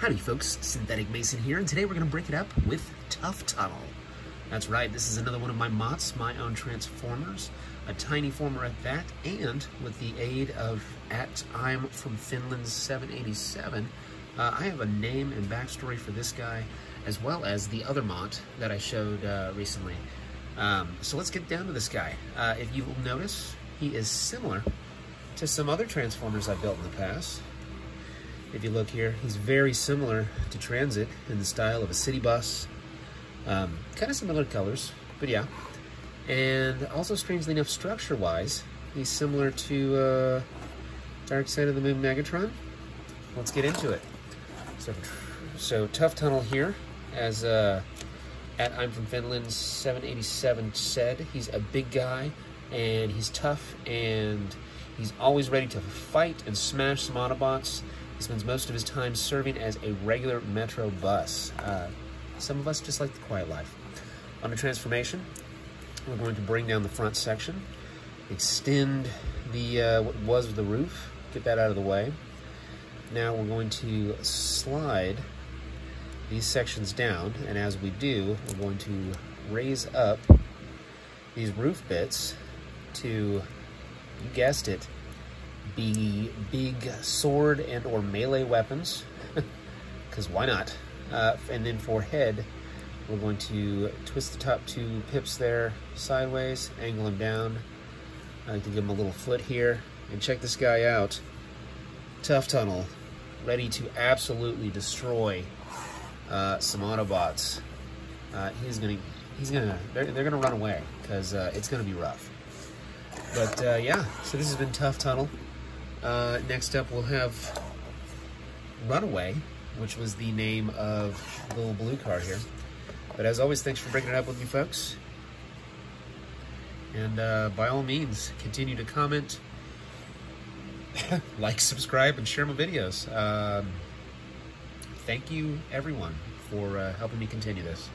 Howdy folks, Synthetic Mason here, and today we're going to break it up with ToughTunnel. That's right, this is another one of my MOTS, my own Transformers, a tinyformer at that, and with the aid of at I'm from Finland 787, uh, I have a name and backstory for this guy, as well as the other MOT that I showed uh, recently. Um, so let's get down to this guy. Uh, if you will notice, he is similar to some other Transformers I've built in the past. If you look here, he's very similar to Transit in the style of a city bus. Um, kind of similar colors, but yeah. And also, strangely enough, structure-wise, he's similar to uh, Dark Side of the Moon Megatron. Let's get into it. So, so ToughTunnel here, as uh, at I'm from Finland 787 said, he's a big guy, and he's tough, and he's always ready to fight and smash some Autobots. He spends most of his time serving as a regular Metro bus. Uh, some of us just like the quiet life. On the transformation, we're going to bring down the front section, extend the uh, what was the roof, get that out of the way. Now we're going to slide these sections down, and as we do, we're going to raise up these roof bits to, you guessed it, be big sword and or melee weapons, because why not? Uh, and then for head, we're going to twist the top two pips there sideways, angle them down. I like to give him a little foot here. And check this guy out. ToughTunnel, ready to absolutely destroy uh, some Autobots. Uh, he's gonna, he's gonna, they're, they're gonna run away because uh, it's gonna be rough. But uh, yeah, so this has been ToughTunnel. Uh, next up, we'll have Runaway, which was the name of the little blue car here. But as always, thanks for bringing it up with me, folks. And uh, by all means, continue to comment, like, subscribe, and share my videos. Um, thank you, everyone, for uh, helping me continue this.